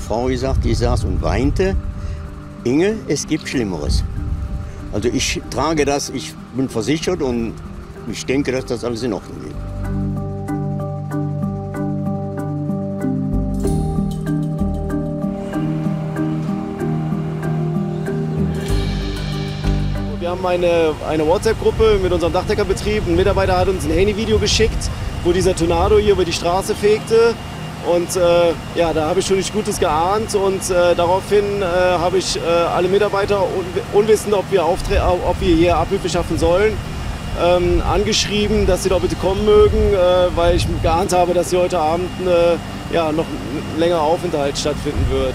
Frau gesagt, die saß und weinte. Inge, es gibt Schlimmeres. Also ich trage das, ich bin versichert und ich denke, dass das alles in Ordnung geht. Wir haben eine, eine WhatsApp-Gruppe mit unserem Dachdeckerbetrieb. Ein Mitarbeiter hat uns ein Handyvideo geschickt, wo dieser Tornado hier über die Straße fegte. Und äh, ja, da habe ich schon nicht Gutes geahnt und äh, daraufhin äh, habe ich äh, alle Mitarbeiter, un unwissend, ob wir, ob wir hier Abhilfe schaffen sollen, ähm, angeschrieben, dass sie doch bitte kommen mögen, äh, weil ich geahnt habe, dass hier heute Abend äh, ja, noch ein länger Aufenthalt stattfinden wird.